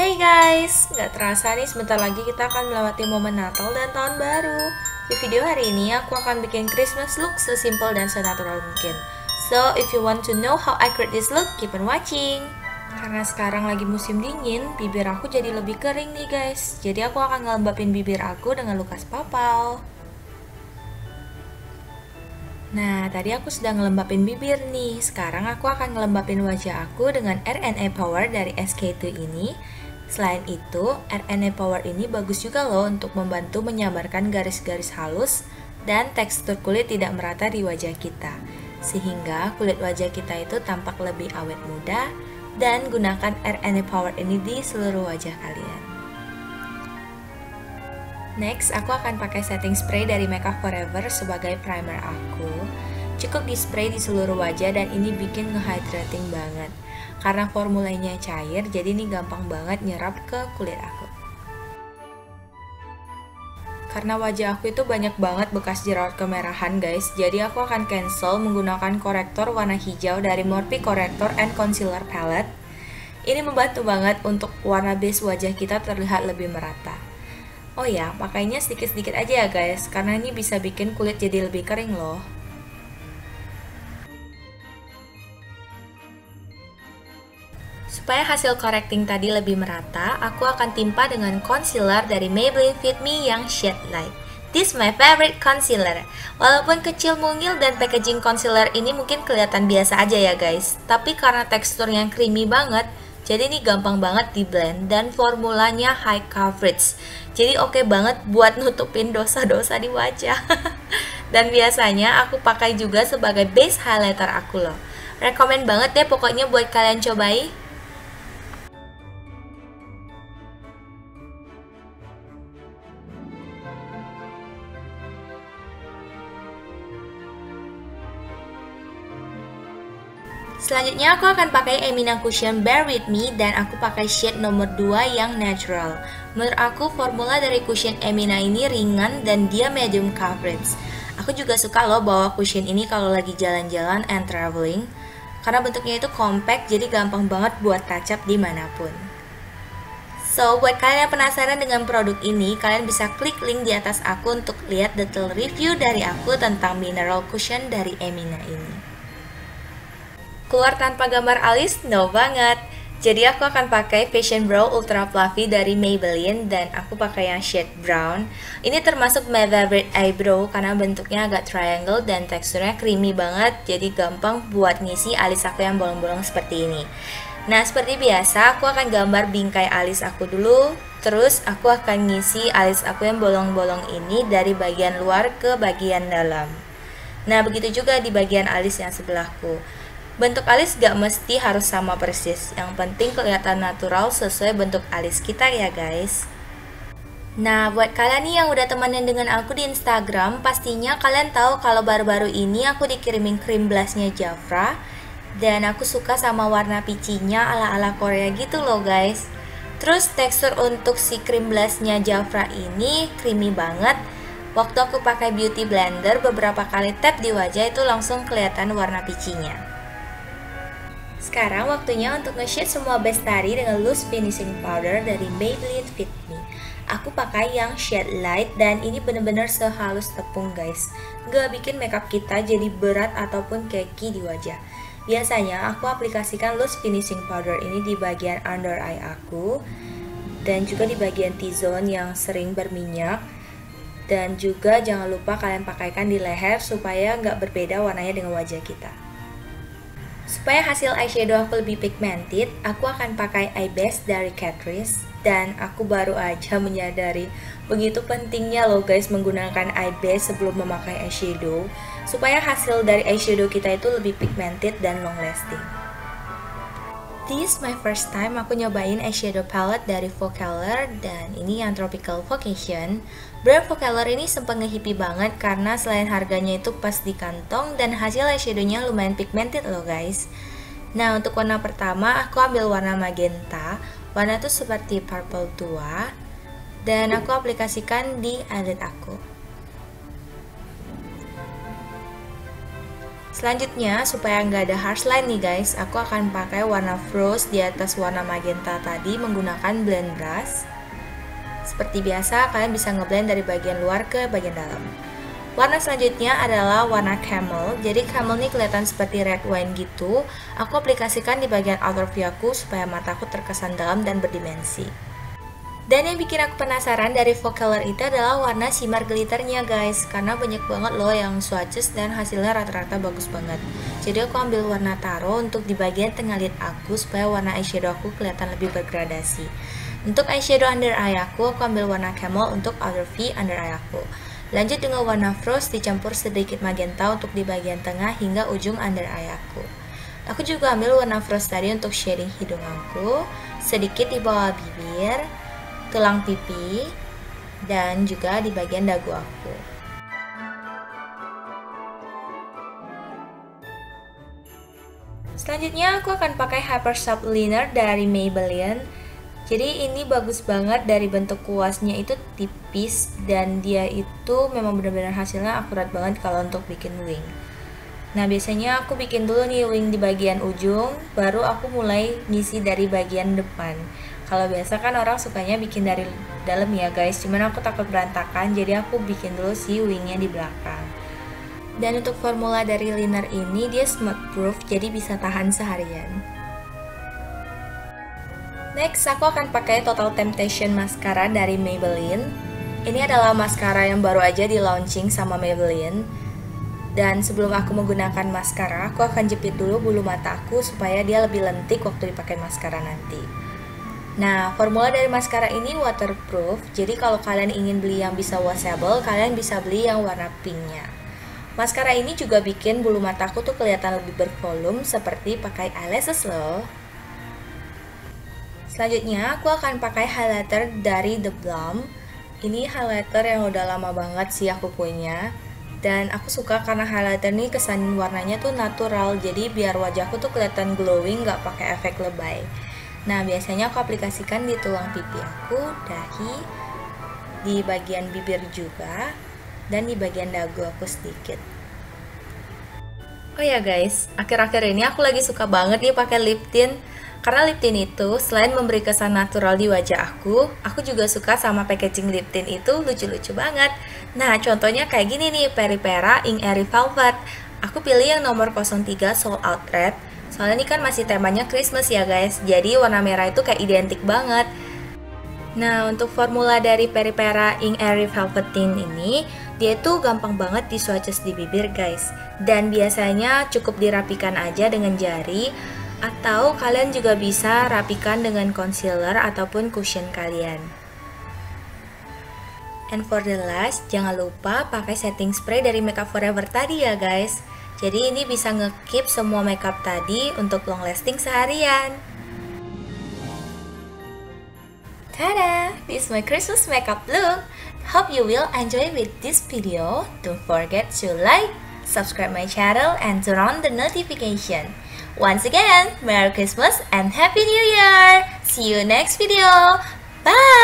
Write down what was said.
Hey guys, nggak terasa nih sebentar lagi kita akan melewati momen Natal dan Tahun Baru. Di video hari ini aku akan bikin Christmas look sesimpel dan senatural mungkin. So, if you want to know how I create this look, keep on watching. Karena sekarang lagi musim dingin, bibir aku jadi lebih kering nih guys. Jadi aku akan ngelembapin bibir aku dengan lukas papal. Nah, tadi aku sedang ngelembapin bibir nih. Sekarang aku akan ngelembapin wajah aku dengan RNA Power dari SK2 ini. Selain itu, RNA Power ini bagus juga loh untuk membantu menyabarkan garis-garis halus dan tekstur kulit tidak merata di wajah kita. Sehingga kulit wajah kita itu tampak lebih awet muda dan gunakan RNA Power ini di seluruh wajah kalian. Next, aku akan pakai setting spray dari Makeup Forever sebagai primer aku. Cukup di spray di seluruh wajah dan ini bikin ngehydrating banget. Karena formulanya cair, jadi ini gampang banget nyerap ke kulit aku. Karena wajah aku itu banyak banget bekas jerawat kemerahan guys, jadi aku akan cancel menggunakan korektor warna hijau dari Morphe Corrector and Concealer Palette. Ini membantu banget untuk warna base wajah kita terlihat lebih merata. Oh ya, pakainya sedikit-sedikit aja ya guys, karena ini bisa bikin kulit jadi lebih kering loh. Supaya hasil correcting tadi lebih merata, aku akan timpa dengan concealer dari Maybelline Fit Me yang shade light. This my favorite concealer. Walaupun kecil mungil dan packaging concealer ini mungkin kelihatan biasa aja ya guys, tapi karena teksturnya creamy banget, jadi ini gampang banget di blend dan formulanya high coverage. Jadi oke okay banget buat nutupin dosa-dosa di wajah. dan biasanya aku pakai juga sebagai base highlighter aku loh. Rekomen banget deh pokoknya buat kalian cobain. Selanjutnya aku akan pakai Emina Cushion Bear With Me dan aku pakai shade nomor 2 yang natural. Menurut aku formula dari cushion Emina ini ringan dan dia medium coverage. Aku juga suka loh bawa cushion ini kalau lagi jalan-jalan and traveling. Karena bentuknya itu compact jadi gampang banget buat touch up di mana pun. So, buat kalian yang penasaran dengan produk ini, kalian bisa klik link di atas aku untuk lihat detail review dari aku tentang mineral cushion dari Emina ini. Keluar tanpa gambar alis? No banget. Jadi aku akan pakai Fashion Brow Ultra Fluffy dari Maybelline dan aku pakai yang shade brown. Ini termasuk favorite eyebrow karena bentuknya agak triangle dan teksturnya creamy banget jadi gampang buat ngisi alis aku yang bolong-bolong seperti ini. Nah seperti biasa aku akan gambar bingkai alis aku dulu Terus aku akan ngisi alis aku yang bolong-bolong ini dari bagian luar ke bagian dalam Nah begitu juga di bagian alis yang sebelahku Bentuk alis gak mesti harus sama persis, yang penting kelihatan natural sesuai bentuk alis kita ya guys. Nah, buat kalian nih yang udah temenan dengan aku di Instagram, pastinya kalian tahu kalau baru-baru ini aku dikirimin krim blushnya Jafra dan aku suka sama warna picinya ala-ala Korea gitu loh guys. Terus tekstur untuk si krim blushnya Jafra ini creamy banget. Waktu aku pakai beauty blender beberapa kali tap di wajah itu langsung kelihatan warna picinya. Sekarang waktunya untuk nge-shade semua bestari dengan loose finishing powder dari Maybelline Fit Me. Aku pakai yang shade light dan ini bener-bener sehalus tepung guys. Gak bikin makeup kita jadi berat ataupun keki di wajah. Biasanya aku aplikasikan loose finishing powder ini di bagian under eye aku dan juga di bagian T-zone yang sering berminyak dan juga jangan lupa kalian pakaikan di leher supaya nggak berbeda warnanya dengan wajah kita. Supaya hasil eyeshadow aku lebih pigmented, aku akan pakai eye base dari Catrice dan aku baru aja menyadari begitu pentingnya loh guys menggunakan eye base sebelum memakai eyeshadow supaya hasil dari eyeshadow kita itu lebih pigmented dan long lasting. This my first time aku nyobain eyeshadow palette dari Vocaler dan ini yang Tropical Vocation Brand Vocaler ini sempat ngehippie banget karena selain harganya itu pas di kantong dan hasil eyeshadownya lumayan pigmented loh guys. Nah untuk warna pertama aku ambil warna magenta, warna itu seperti purple tua dan aku aplikasikan di eyelid aku. Selanjutnya, supaya nggak ada harsh line nih guys, aku akan pakai warna frost di atas warna magenta tadi menggunakan blend brush. Seperti biasa, kalian bisa ngeblend dari bagian luar ke bagian dalam. Warna selanjutnya adalah warna camel. Jadi camel ini kelihatan seperti red wine gitu. Aku aplikasikan di bagian outer view aku supaya mataku terkesan dalam dan berdimensi. Dan yang bikin aku penasaran dari Vogue Color itu adalah warna shimmer glitternya guys. Karena banyak banget loh yang swatches dan hasilnya rata-rata bagus banget. Jadi aku ambil warna taro untuk di bagian tengah lid aku Supaya warna eyeshadow aku kelihatan lebih bergradasi Untuk eyeshadow under eye aku, aku ambil warna camel untuk outer V under eye aku. Lanjut dengan warna frost dicampur sedikit magenta untuk di bagian tengah hingga ujung under eye aku. Aku juga ambil warna frost tadi untuk shading hidung aku Sedikit di bawah bibir tulang pipi, dan juga di bagian dagu aku. Selanjutnya aku akan pakai Hyper Soft Liner dari Maybelline. Jadi ini bagus banget dari bentuk kuasnya itu tipis dan dia itu memang benar-benar hasilnya akurat banget kalau untuk bikin wing. Nah biasanya aku bikin dulu nih wing di bagian ujung, baru aku mulai ngisi dari bagian depan. Kalau biasa kan orang sukanya bikin dari dalam ya guys, cuman aku takut berantakan jadi aku bikin dulu si wingnya di belakang. Dan untuk formula dari liner ini dia smooth proof jadi bisa tahan seharian. Next aku akan pakai Total Temptation Mascara dari Maybelline. Ini adalah maskara yang baru aja di launching sama Maybelline. Dan sebelum aku menggunakan maskara, aku akan jepit dulu bulu mata aku supaya dia lebih lentik waktu dipakai maskara nanti. Nah, formula dari maskara ini waterproof, jadi kalau kalian ingin beli yang bisa washable, kalian bisa beli yang warna pinknya. Maskara ini juga bikin bulu mataku tuh kelihatan lebih bervolume seperti pakai eyelashes loh. Selanjutnya, aku akan pakai highlighter dari The Blum. Ini highlighter yang udah lama banget sih aku punya. Dan aku suka karena highlighter ini kesan warnanya tuh natural, jadi biar wajahku tuh kelihatan glowing, gak pakai efek lebay. Nah, biasanya aku aplikasikan di tulang pipi aku, dahi, di bagian bibir juga, dan di bagian dagu aku sedikit. Oh ya guys, akhir-akhir ini aku lagi suka banget nih pakai lip tint karena lip tint itu selain memberi kesan natural di wajah aku, aku juga suka sama packaging lip tint itu lucu-lucu banget. Nah, contohnya kayak gini nih, Peripera Ink Airy Velvet. Aku pilih yang nomor 03 Soul Out Red Soalnya ini kan masih temanya Christmas ya guys, jadi warna merah itu kayak identik banget. Nah, untuk formula dari Peripera Ink Airy Velveteen ini, dia tuh gampang banget di swatches di bibir guys. Dan biasanya cukup dirapikan aja dengan jari, atau kalian juga bisa rapikan dengan concealer ataupun cushion kalian. And for the last, jangan lupa pakai setting spray dari Makeup Forever tadi ya guys. Jadi ini bisa ngekip semua makeup tadi untuk long lasting seharian. Tada! This is my Christmas makeup look. Hope you will enjoy with this video. Don't forget to like, subscribe my channel, and turn on the notification. Once again, Merry Christmas and Happy New Year! See you next video. Bye!